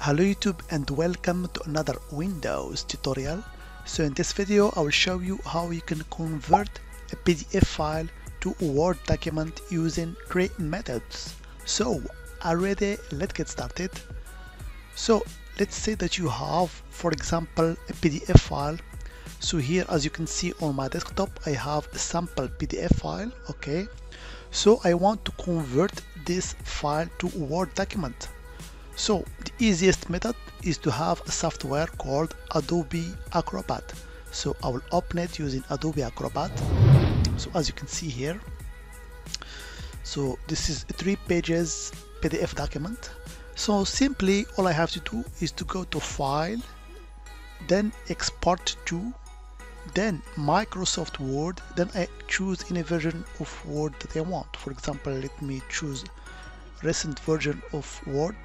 Hello YouTube and welcome to another Windows tutorial. So in this video I will show you how you can convert a PDF file to a Word document using three methods. So already let's get started. So let's say that you have for example a PDF file. So here as you can see on my desktop I have a sample PDF file okay. So I want to convert this file to a Word document. So the easiest method is to have a software called Adobe Acrobat. So I will open it using Adobe Acrobat. So as you can see here, so this is a three pages PDF document. So simply all I have to do is to go to File, then Export to, then Microsoft Word, then I choose any version of Word that I want. For example, let me choose recent version of Word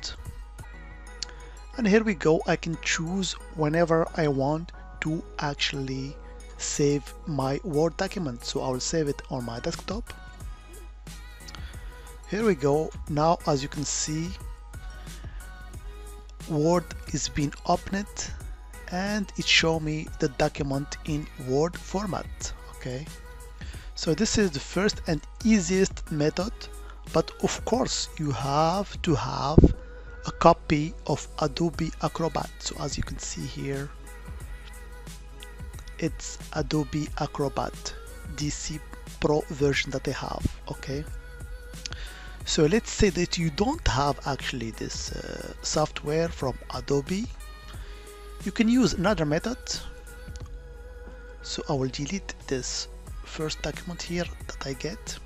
and here we go. I can choose whenever I want to actually save my Word document. So I will save it on my desktop. Here we go. Now as you can see Word is being opened and it show me the document in Word format. Okay. So this is the first and easiest method but of course you have to have a copy of Adobe Acrobat. So as you can see here, it's Adobe Acrobat DC Pro version that I have, okay? So let's say that you don't have actually this uh, software from Adobe. You can use another method. So I will delete this first document here that I get.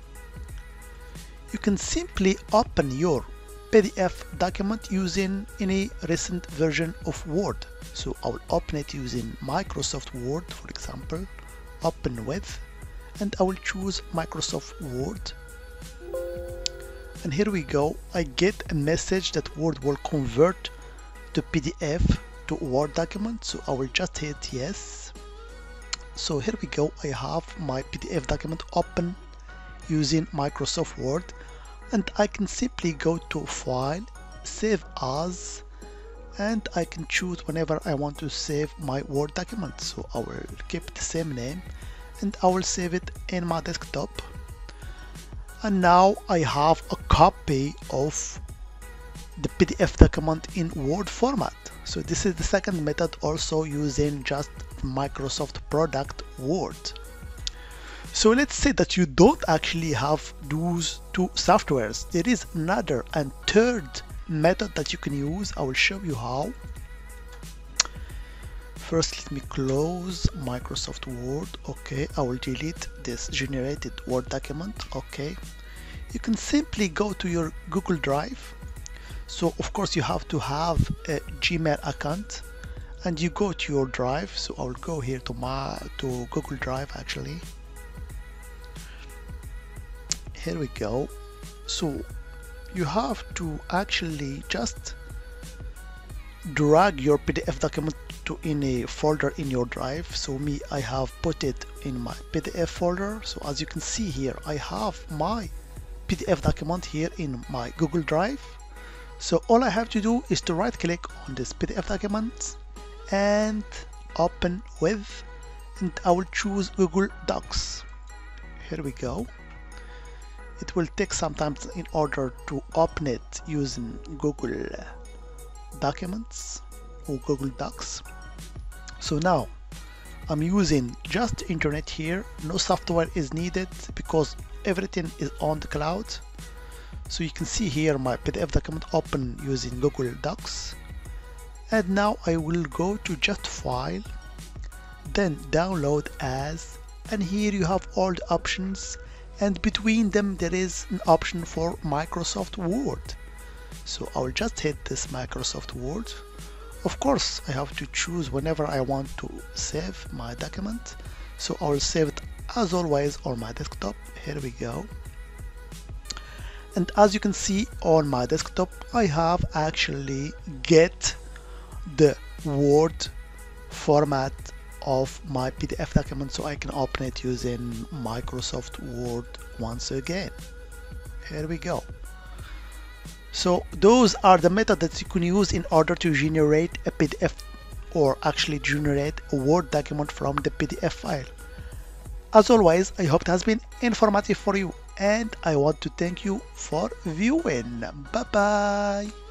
You can simply open your PDF document using any recent version of Word. So I will open it using Microsoft Word, for example, open with, and I will choose Microsoft Word. And here we go. I get a message that Word will convert the PDF to Word document. So I will just hit yes. So here we go. I have my PDF document open using Microsoft Word and I can simply go to file save as and I can choose whenever I want to save my Word document. So I will keep the same name and I will save it in my desktop. And now I have a copy of the PDF document in Word format. So this is the second method also using just Microsoft product Word so let's say that you don't actually have those two softwares. There is another and third method that you can use. I will show you how. First, let me close Microsoft Word. Okay, I will delete this generated Word document. Okay, you can simply go to your Google Drive. So of course you have to have a Gmail account and you go to your drive. So I will go here to my to Google Drive actually here we go. So you have to actually just drag your PDF document to any folder in your drive. So me I have put it in my PDF folder. So as you can see here I have my PDF document here in my Google Drive. So all I have to do is to right click on this PDF document and open with and I will choose Google Docs. Here we go it will take some time in order to open it using Google Documents or Google Docs. So now I'm using just internet here. No software is needed because everything is on the cloud. So you can see here my PDF document open using Google Docs. And now I will go to just file, then download as, and here you have all the options and between them there is an option for Microsoft Word. So I will just hit this Microsoft Word. Of course, I have to choose whenever I want to save my document. So I will save it as always on my desktop. Here we go. And as you can see on my desktop, I have actually get the Word format of my PDF document so I can open it using Microsoft Word once again. Here we go. So those are the methods that you can use in order to generate a PDF or actually generate a Word document from the PDF file. As always, I hope it has been informative for you and I want to thank you for viewing. Bye bye.